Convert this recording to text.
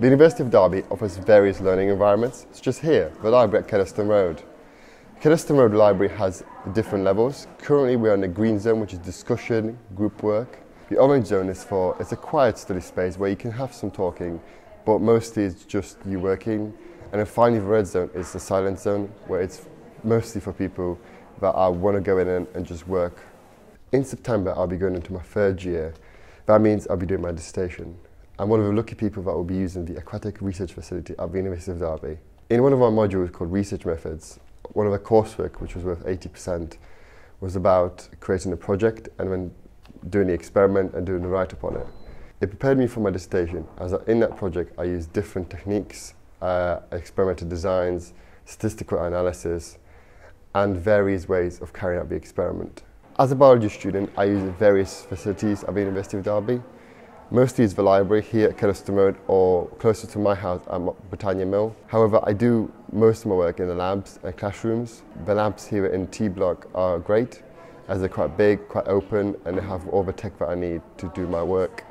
The University of Derby offers various learning environments. It's just here, the library at Kedleston Road. Kedleston Road Library has different levels. Currently we're in the green zone, which is discussion, group work. The orange zone is for, it's a quiet study space where you can have some talking, but mostly it's just you working. And then finally the red zone is the silent zone, where it's mostly for people that I want to go in and, and just work. In September, I'll be going into my third year. That means I'll be doing my dissertation. I'm one of the lucky people that will be using the aquatic research facility at the University of Derby. In one of our modules called Research Methods, one of the coursework, which was worth 80%, was about creating a project and then doing the experiment and doing the write-up on it. It prepared me for my dissertation, as in that project I used different techniques, uh, experimental designs, statistical analysis, and various ways of carrying out the experiment. As a biology student, I use various facilities at the University of Derby. Mostly it's the library here at Road or closer to my house at Britannia Mill. However, I do most of my work in the labs and classrooms. The labs here in T Block are great as they're quite big, quite open and they have all the tech that I need to do my work.